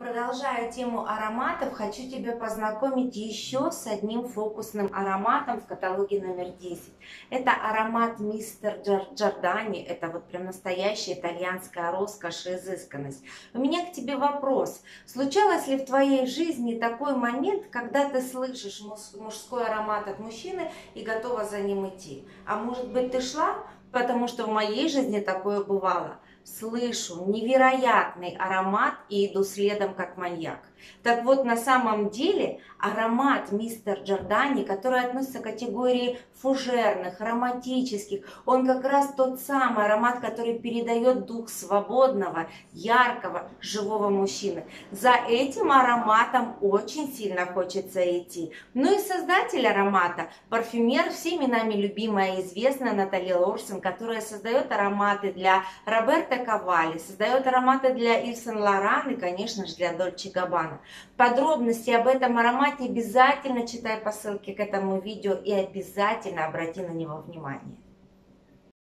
Продолжая тему ароматов, хочу тебя познакомить еще с одним фокусным ароматом в каталоге номер 10. Это аромат Мистер Джордани. Это вот прям настоящая итальянская роскошь и изысканность. У меня к тебе вопрос. Случалось ли в твоей жизни такой момент, когда ты слышишь мужской аромат от мужчины и готова за ним идти? А может быть ты шла? Потому что в моей жизни такое бывало слышу невероятный аромат и иду следом как маньяк. Так вот, на самом деле аромат мистер Джордани, который относится к категории фужерных, романтических, он как раз тот самый аромат, который передает дух свободного, яркого, живого мужчины. За этим ароматом очень сильно хочется идти. Ну и создатель аромата, парфюмер, всеми нами любимая и известная Наталья Лорсен, которая создает ароматы для Роберта Кавали, создает ароматы для Ив Сен-Лоран и, конечно же, для Дольче аромата. Подробности об этом аромате обязательно читай по ссылке к этому видео и обязательно обрати на него внимание.